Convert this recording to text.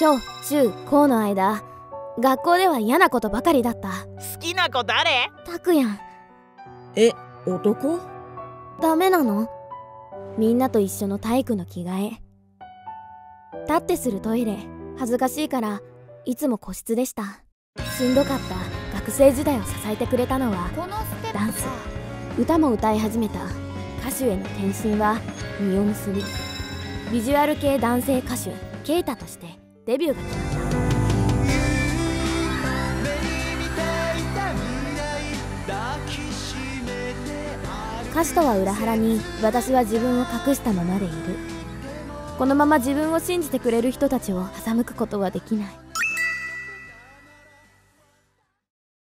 小中高の間学校では嫌なことばかりだった。好きな子誰？タクヤンえ男？ダメなの？みんなと一緒の体育の着替え。立ってするトイレ。恥ずかしいからいつも個室でした。しんどかった。学生時代を支えてくれたのはダンス。歌も歌い始めた。歌手への転身は実を結びビジュアル系男性歌手ケイタとしてデビューが決まった。歌詞とは裏腹に私は自分を隠したままでいる。このまま自分を信じてくれる人たちを欺くことはできない。